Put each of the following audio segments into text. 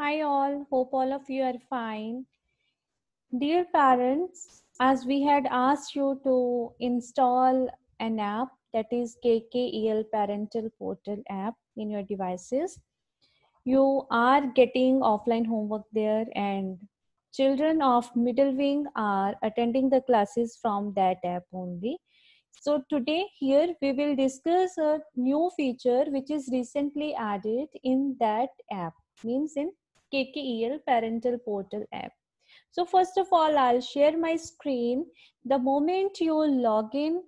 Hi all, hope all of you are fine. Dear parents, as we had asked you to install an app that is KKEL Parental Portal app in your devices, you are getting offline homework there and children of middle wing are attending the classes from that app only. So today here we will discuss a new feature which is recently added in that app means in KKEL Parental Portal app. So first of all, I'll share my screen. The moment you log in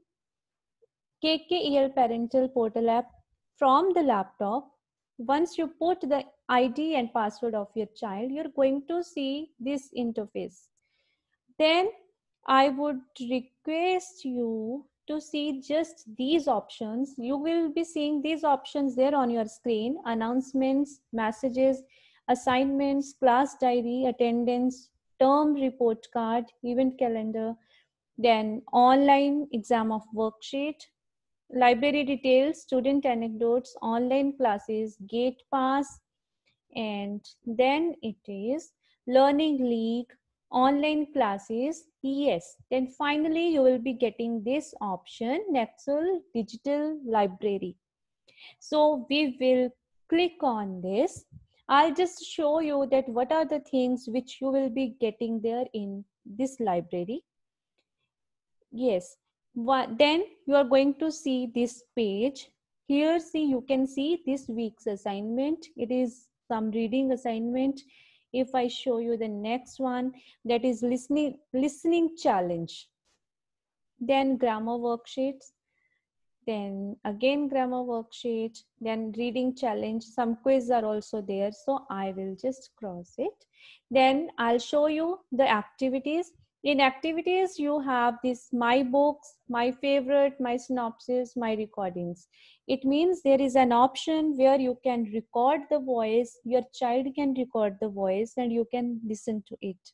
KKEL Parental Portal app from the laptop, once you put the ID and password of your child, you're going to see this interface. Then I would request you to see just these options. You will be seeing these options there on your screen, announcements, messages, assignments, class diary, attendance, term report card, event calendar, then online exam of worksheet, library details, student anecdotes, online classes, gate pass, and then it is learning league, online classes, yes. Then finally you will be getting this option, Nexel Digital Library. So we will click on this. I'll just show you that what are the things which you will be getting there in this library. Yes, what, then you are going to see this page. Here see you can see this week's assignment. It is some reading assignment. If I show you the next one that is listening listening challenge. Then grammar worksheets. Then again grammar worksheet. Then reading challenge. Some quiz are also there. So I will just cross it. Then I'll show you the activities in activities you have this my books my favorite my synopsis my recordings it means there is an option where you can record the voice your child can record the voice and you can listen to it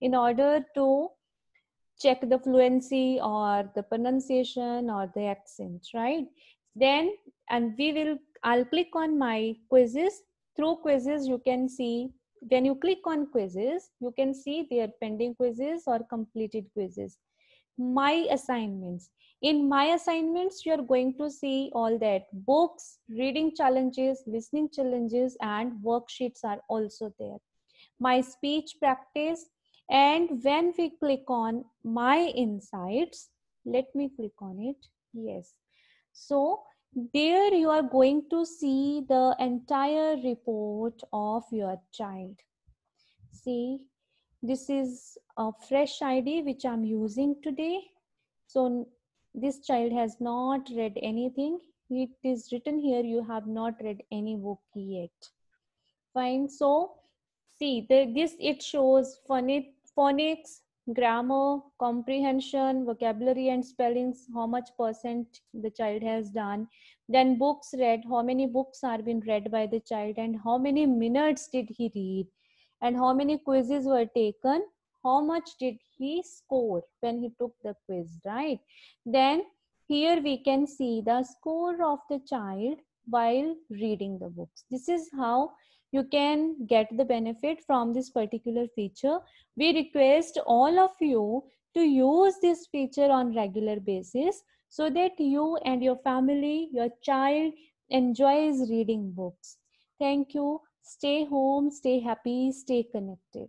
in order to check the fluency or the pronunciation or the accent right then and we will i'll click on my quizzes through quizzes you can see when you click on quizzes, you can see their pending quizzes or completed quizzes. My assignments. In my assignments, you're going to see all that books, reading challenges, listening challenges, and worksheets are also there. My speech practice. And when we click on my insights, let me click on it. Yes. So there you are going to see the entire report of your child. See this is a fresh id which i'm using today. So this child has not read anything. It is written here you have not read any book yet. Fine. So see the, this it shows phonic, phonics grammar, comprehension, vocabulary and spellings, how much percent the child has done. Then books read, how many books are being read by the child and how many minutes did he read and how many quizzes were taken, how much did he score when he took the quiz, right? Then here we can see the score of the child while reading the books. This is how you can get the benefit from this particular feature. We request all of you to use this feature on regular basis so that you and your family, your child enjoys reading books. Thank you. Stay home, stay happy, stay connected.